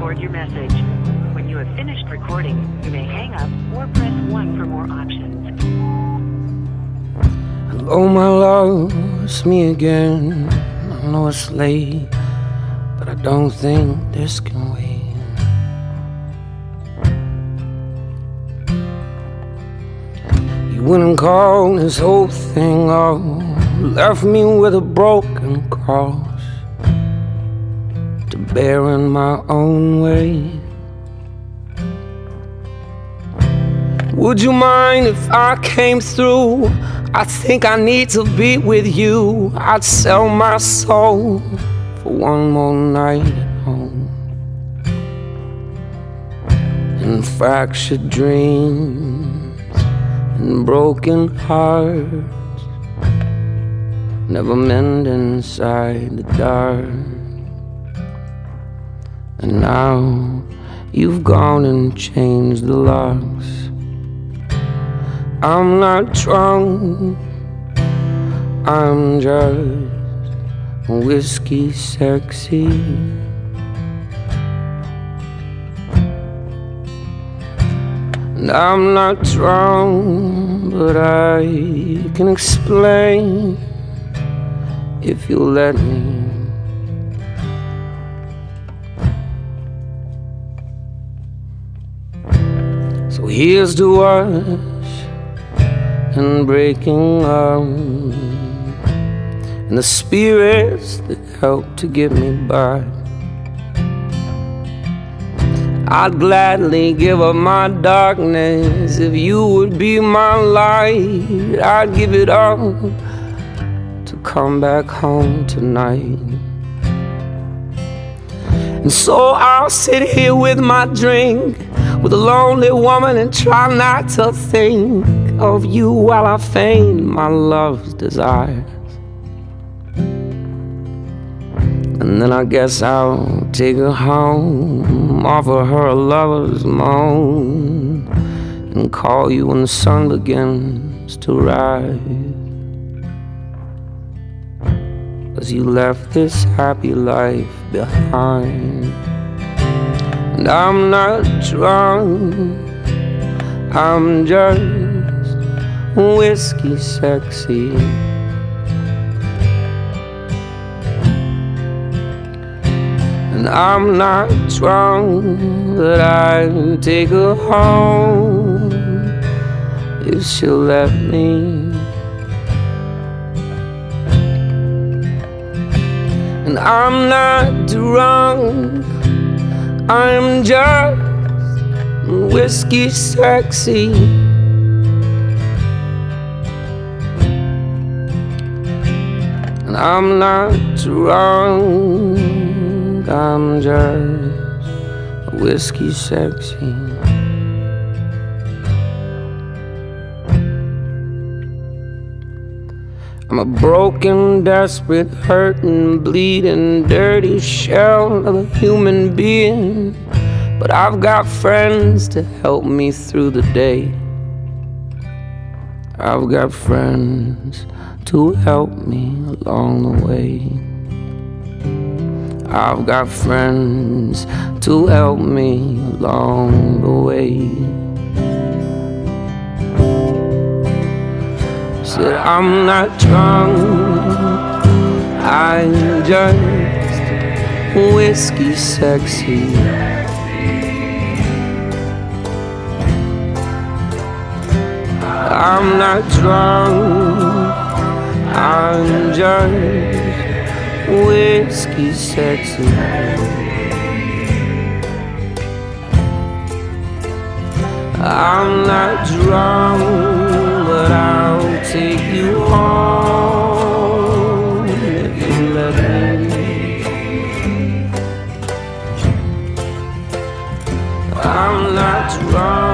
record your message. When you have finished recording, you may hang up or press 1 for more options. Hello, my love, it's me again. I know it's late, but I don't think this can wait. You wouldn't call this whole thing off, left me with a broken cross to bear in my own way. Would you mind if I came through? I think I need to be with you. I'd sell my soul for one more night at home. And fractured dreams and broken hearts never mend inside the dark. And now you've gone and changed the locks. I'm not drunk, I'm just whiskey sexy. I'm not drunk, but I can explain if you'll let me. Here's to us and breaking arms and the spirits that help to get me by. I'd gladly give up my darkness if you would be my light. I'd give it up to come back home tonight. And so I'll sit here with my drink with a lonely woman and try not to think of you while I feign my love's desires. And then I guess I'll take her home, offer her a lover's moan, and call you when the sun begins to rise. Cause you left this happy life behind. And I'm not drunk, I'm just whiskey sexy. And I'm not drunk, but I'd take her home if she'll let me. And I'm not drunk, I'm just whiskey sexy. And I'm not drunk, I'm just whiskey sexy. I'm a broken, desperate, hurting, bleeding, dirty shell of a human being. But I've got friends to help me through the day. I've got friends to help me along the way. I've got friends to help me along the way. Said I'm not drunk, I'm just whiskey sexy. I'm not drunk, I'm just whiskey sexy. I'm not drunk, I'm not wrong.